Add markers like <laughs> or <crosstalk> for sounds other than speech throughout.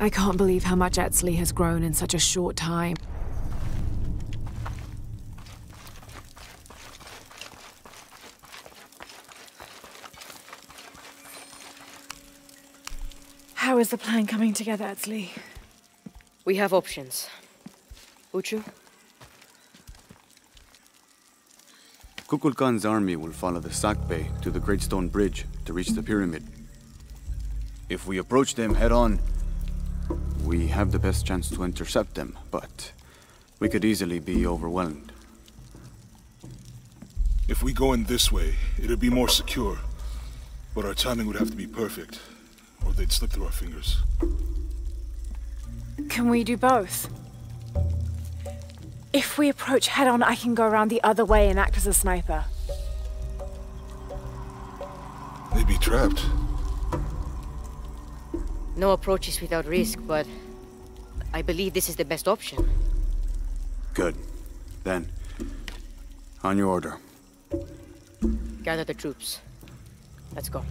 I can't believe how much Etzli has grown in such a short time. How is the plan coming together, Etzli? We have options. Uchu? Kukulkan's army will follow the Sakbe to the Great Stone Bridge to reach the pyramid. If we approach them head-on, we have the best chance to intercept them, but we could easily be overwhelmed. If we go in this way, it'd be more secure. But our timing would have to be perfect, or they'd slip through our fingers. Can we do both? If we approach head on, I can go around the other way and act as a sniper. They'd be trapped. No approach is without risk, but I believe this is the best option. Good. Then, on your order. Gather the troops. Let's go.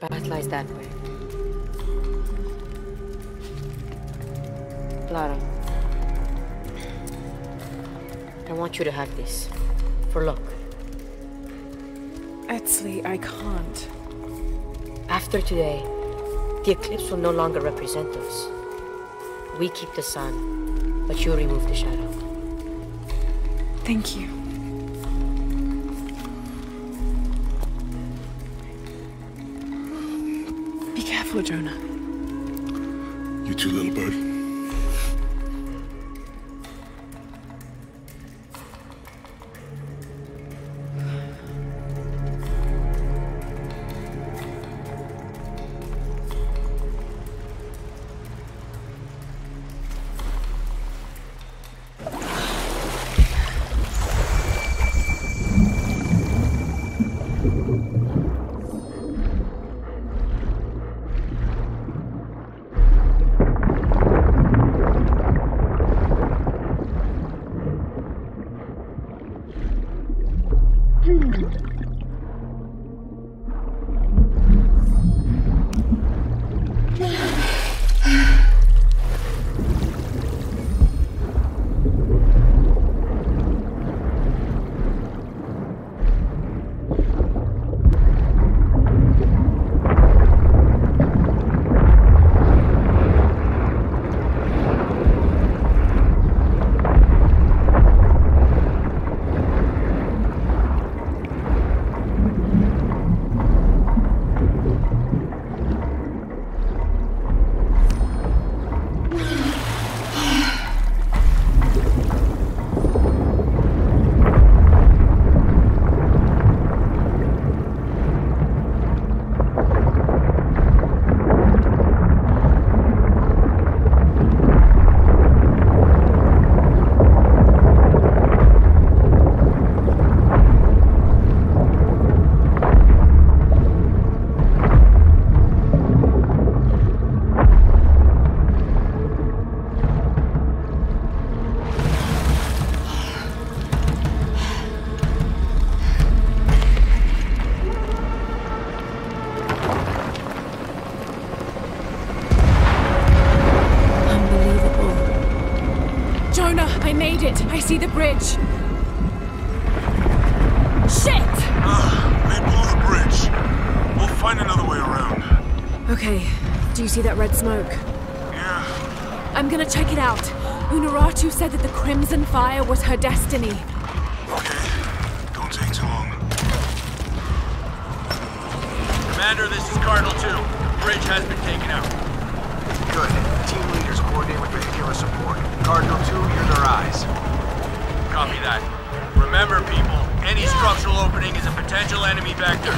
Path lies that way. Lara. I want you to have this. For luck. Etzli, I can't. After today, the eclipse will no longer represent us. We keep the sun, but you remove the shadow. Thank you. Careful, Jonah. You too, little bird. This is Cardinal 2. Bridge has been taken out. Good. Team leaders coordinate with vehicular support. Cardinal 2, you're their eyes. Copy that. Remember, people, any structural opening is a potential enemy vector.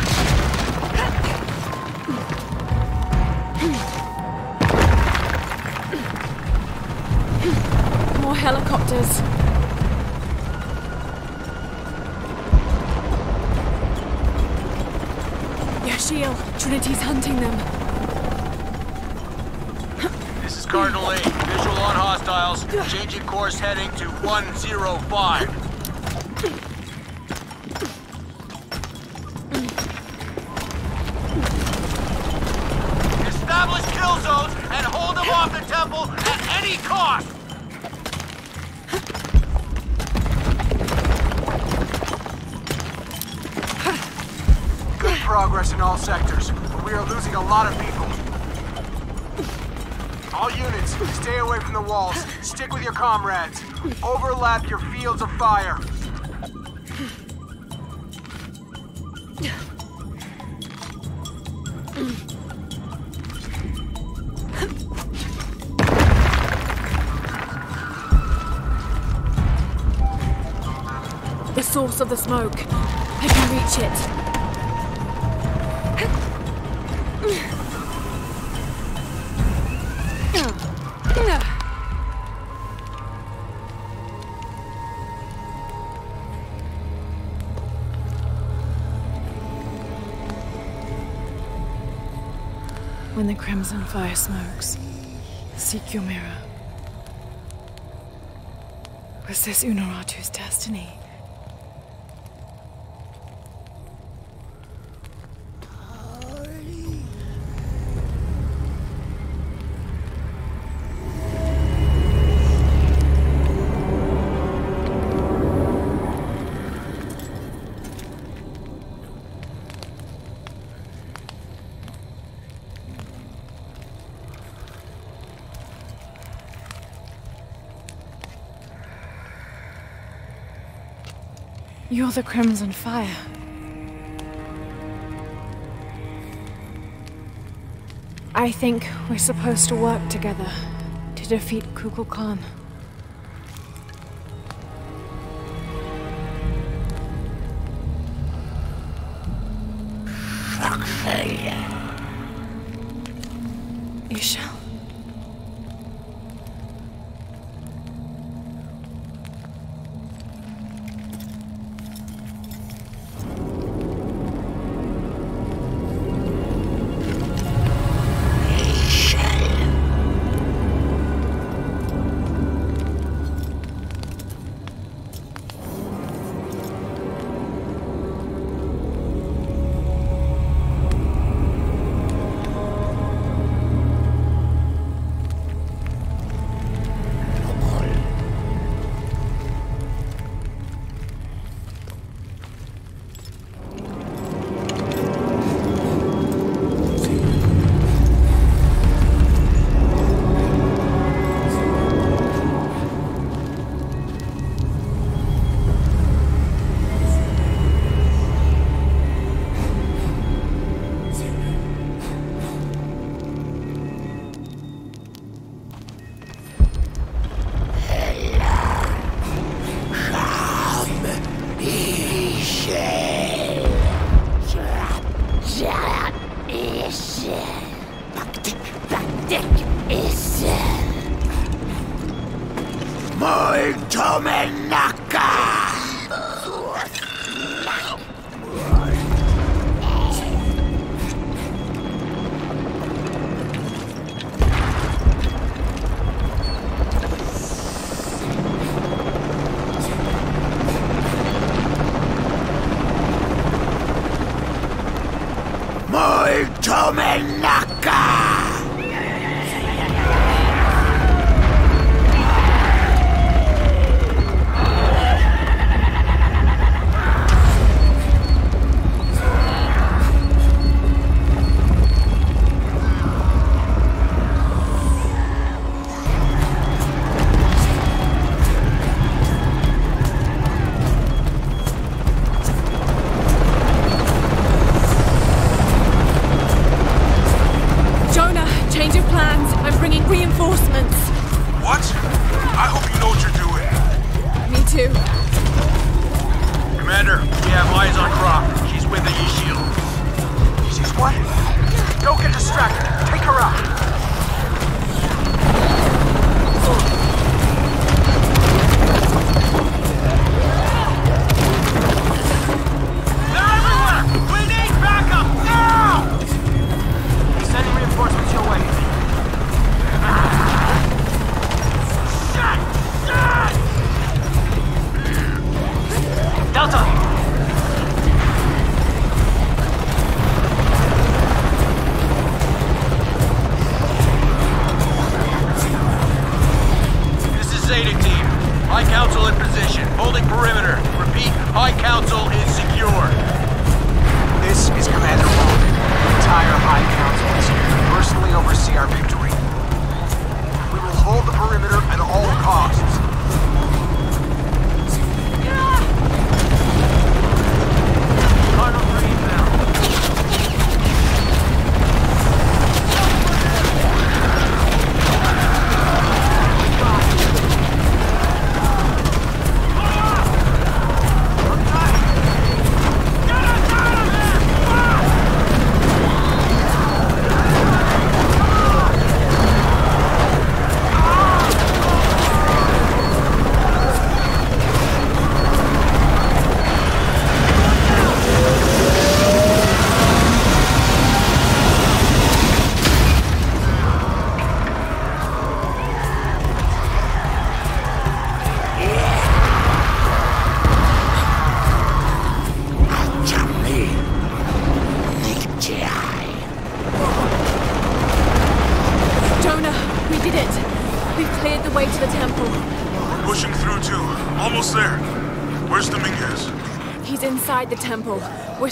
More helicopters. Yaaxil, Trinity's hunting them. This is Cardinal 8. Visual on hostiles. Changing course heading to 105. Establish kill zones and hold them off the temple at any cost! Progress in all sectors, but we are losing a lot of people. All units, stay away from the walls. Stick with your comrades. Overlap your fields of fire. The source of the smoke. I can reach it. When the crimson fire smokes, seek your mirror. Was this Unuratu's destiny? You're the Crimson Fire. I think we're supposed to work together to defeat Kukulkan.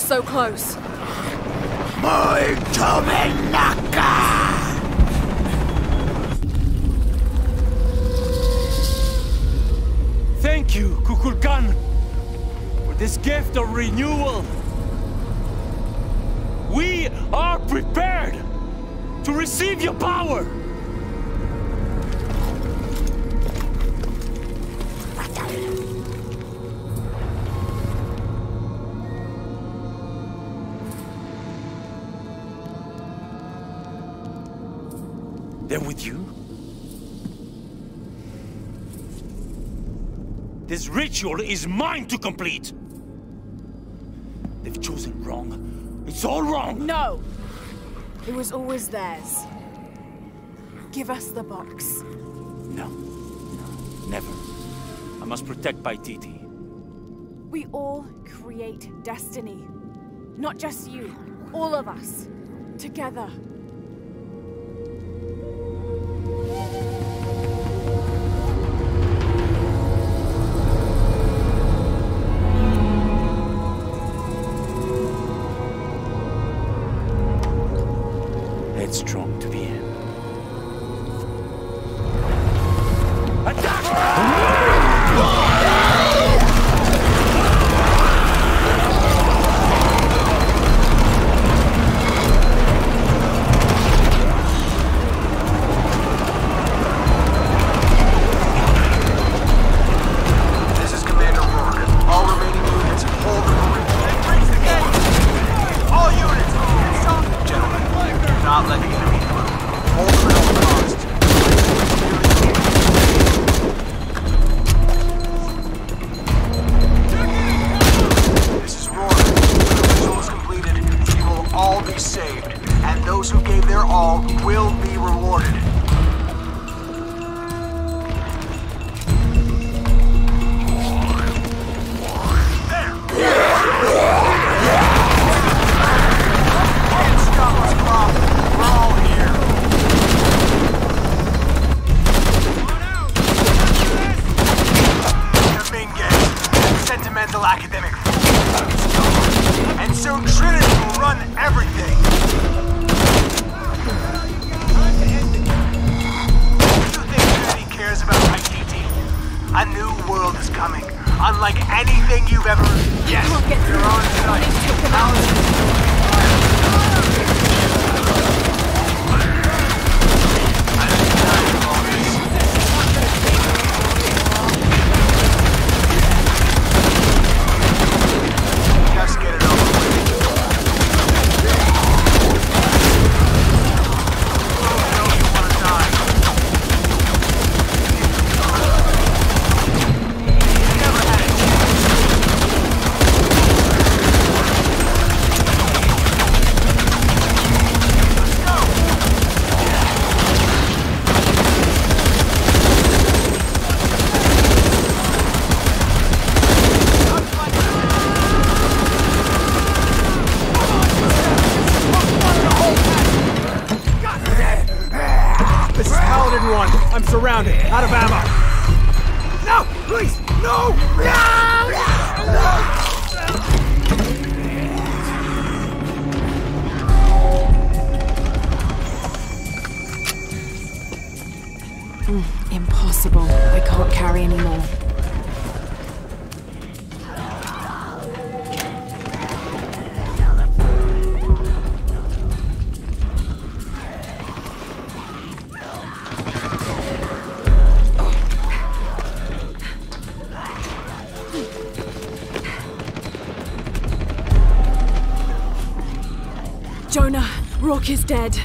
so close. My Tominaka! Thank you, Kukulkan, for this gift of renewal. We are prepared to receive your power! ritual is mine to complete! They've chosen wrong. It's all wrong! No! It was always theirs. Give us the box. No. No. Never. I must protect Paititi. We all create destiny. Not just you. All of us. Together. Rock is dead.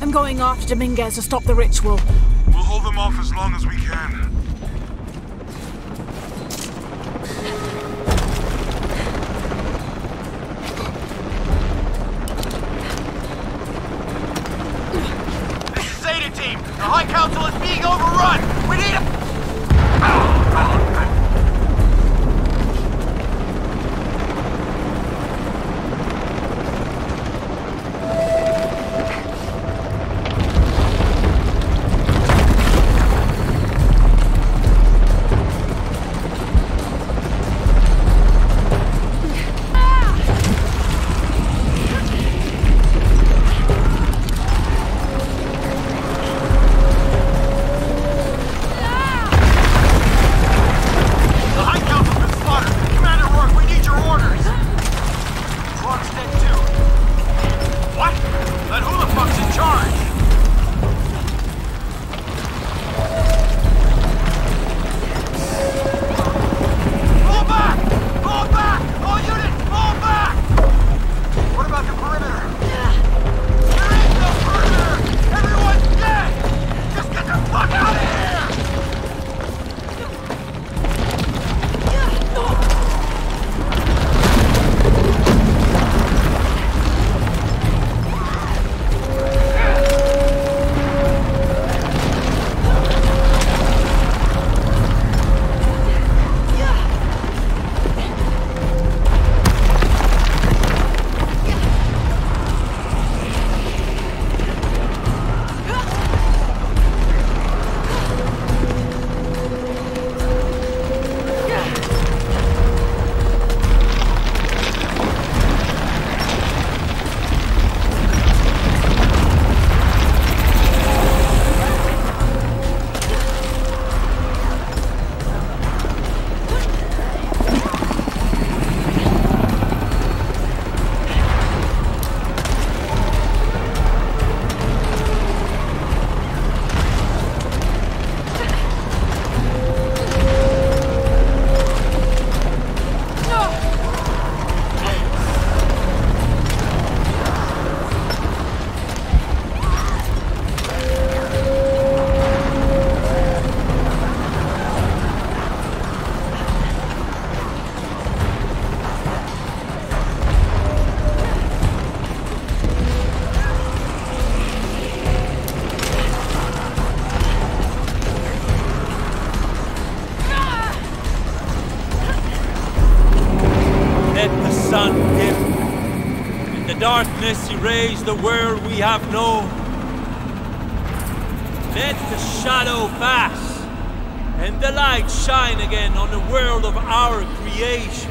I'm going after Dominguez to stop the ritual. We'll hold them off as long as we can. the world we have known. Let the shadow pass, and the light shine again on the world of our creation.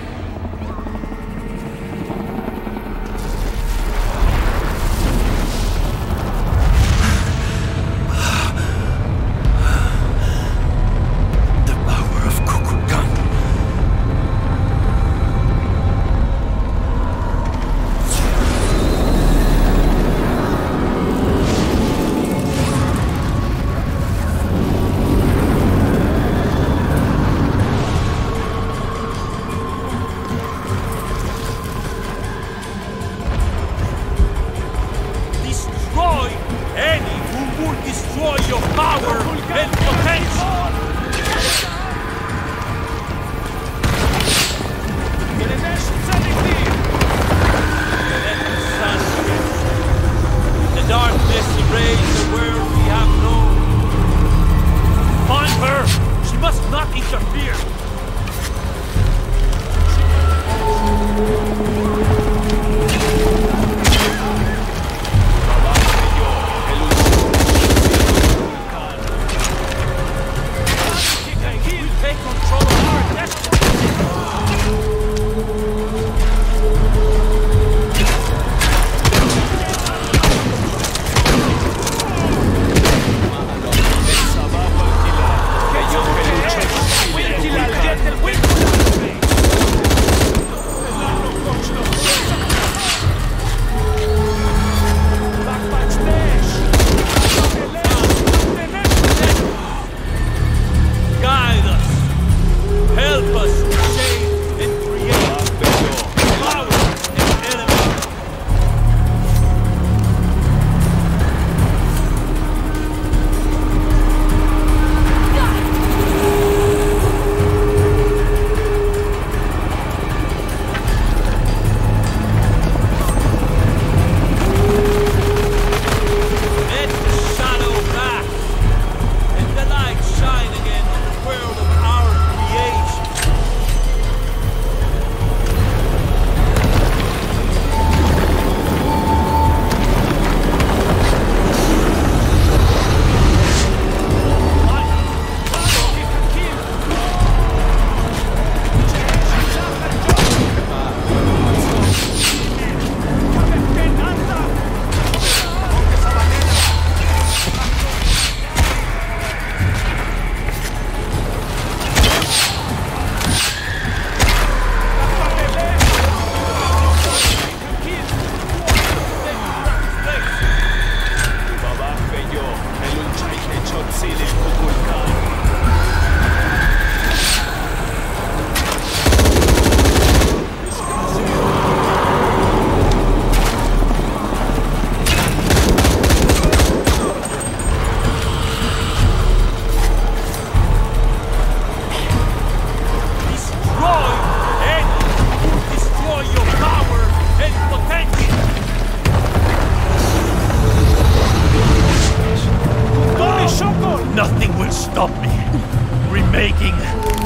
remaking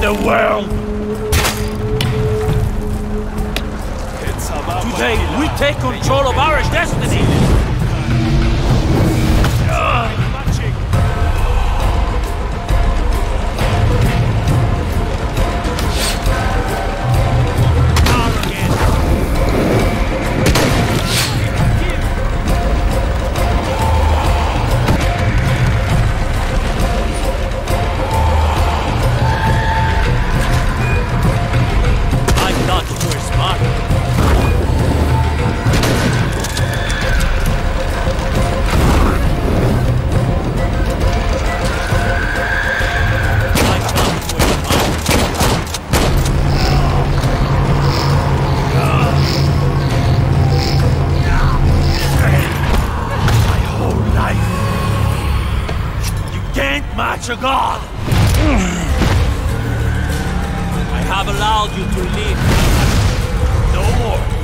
the world. Today, we take control of our destiny. such god! I have allowed you to live. No more.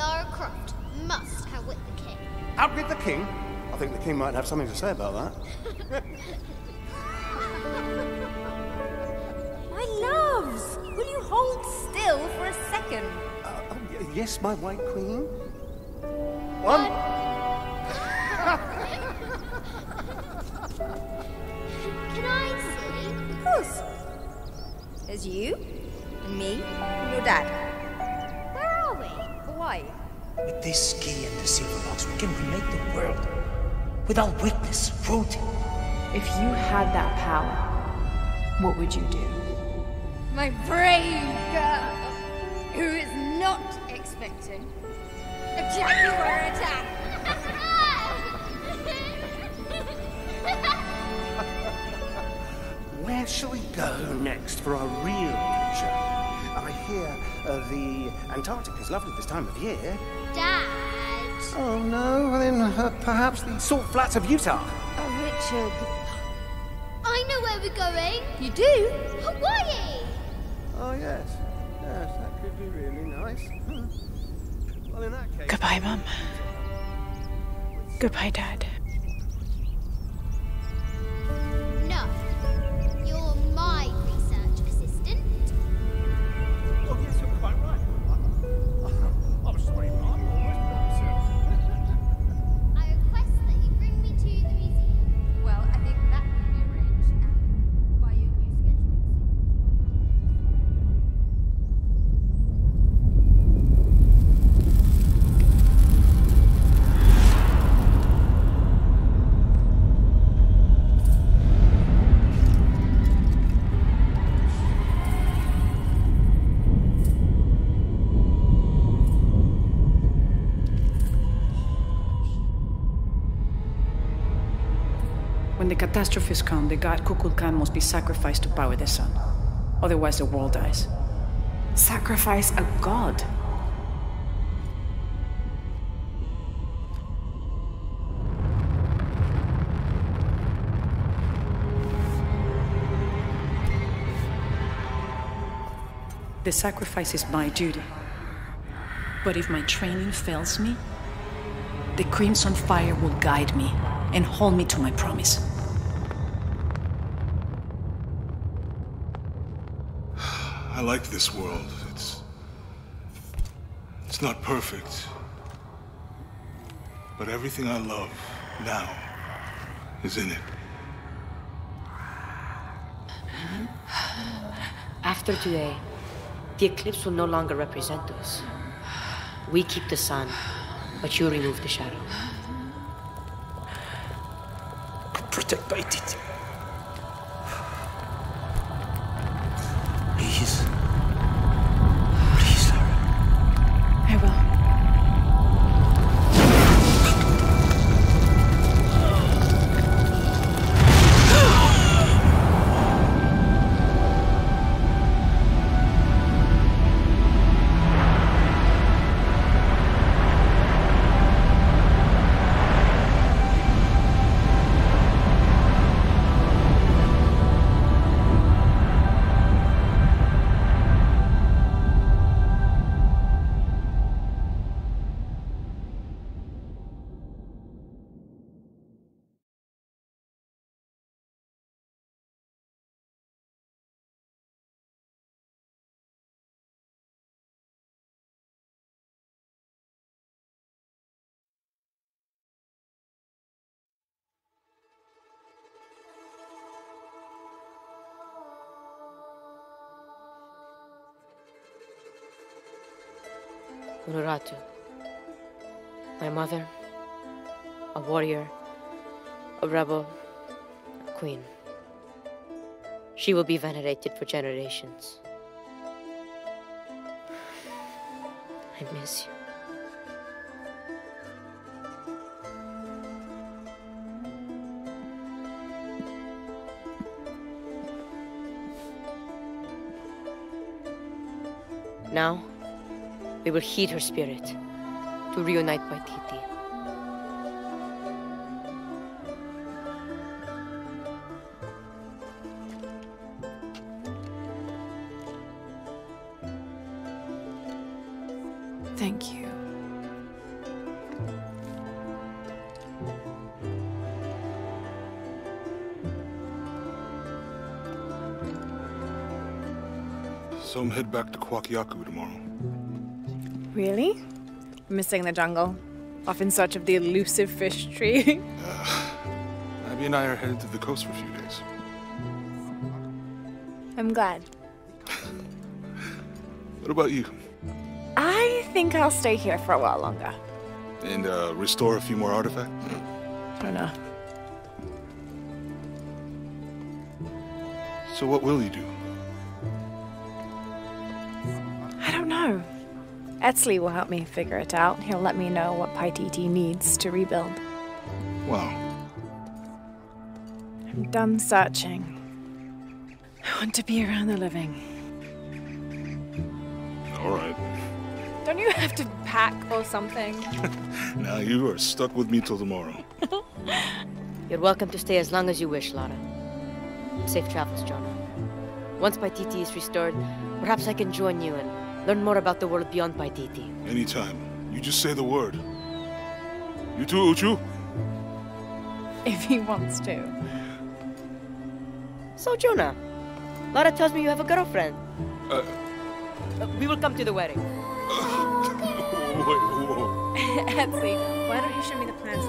Lara Croft, must outwit the king. Outwit the king? I think the king might have something to say about that. <laughs> My loves, will you hold still for a second? Uh, oh, yes, my white queen. One. <laughs> Can I see? Of course. There's you, and me, and your dad. Where are we? Hawaii. With this key and the silver box, we can remake the world. Without weakness, cruelty. If you had that power, what would you do? My brave girl, who is not expecting a Jaguar attack. <laughs> Where shall we go next for our real adventure? I hear uh, the Antarctic is lovely this time of year. Dad. Oh no, then uh, perhaps the salt flats of Utah. Oh, Richard. I know where we're going. You do? Hawaii. Oh yes, yes, that could be really nice. Hmm. Well, in that case. Goodbye, Mum. Goodbye, Dad. When the catastrophes come, the god Kukulkan must be sacrificed to power the sun. Otherwise, the world dies. Sacrifice a god. The sacrifice is my duty. But if my training fails me, the Crimson Fire will guide me and hold me to my promise. I like this world. It's. It's not perfect. But everything I love now is in it. After today, the eclipse will no longer represent us. We keep the sun, but you remove the shadow. Protect Paititi. Please. Unuratu. My mother, a warrior, a rebel, a queen. She will be venerated for generations. I miss you. Now, we will heed her spirit to reunite Paititi. Thank you. So I'm head back to Kuwaq Yaku tomorrow. Really? Missing the jungle? Off in search of the elusive fish tree? <laughs> Abby and I are headed to the coast for a few days. I'm glad. <laughs> What about you? I think I'll stay here for a while longer. And uh, restore a few more artifacts? I don't know. So what will you do? Etzli will help me figure it out. He'll let me know what Paititi needs to rebuild. Wow. I'm done searching. I want to be around the living. All right. Don't you have to pack or something? <laughs> Now you are stuck with me till tomorrow. <laughs> You're welcome to stay as long as you wish, Lara. Safe travels, Jonah. Once Paititi is restored, perhaps I can join you and learn more about the world beyond Paititi. Anytime. You just say the word. You too, Uchu? If he wants to. So, Jonah, Lara tells me you have a girlfriend. Uh, Uh, we will come to the wedding. <laughs> wait, whoa. <laughs> Etzli, why don't you show me the plans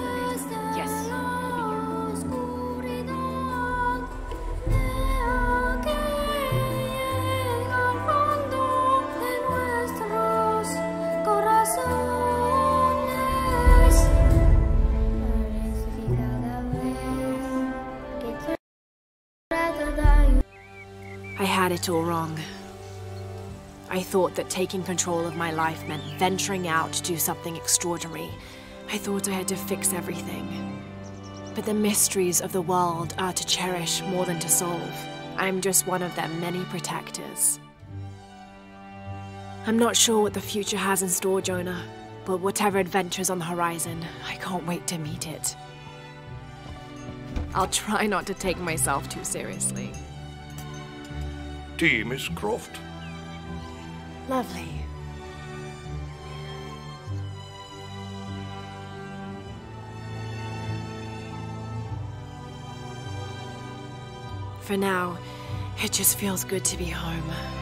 had it all wrong. I thought that taking control of my life meant venturing out to do something extraordinary. I thought I had to fix everything. But the mysteries of the world are to cherish more than to solve. I'm just one of their many protectors. I'm not sure what the future has in store, Jonah, but whatever adventure's on the horizon, I can't wait to meet it. I'll try not to take myself too seriously. Tea, Miss Croft. Lovely. For now, it just feels good to be home.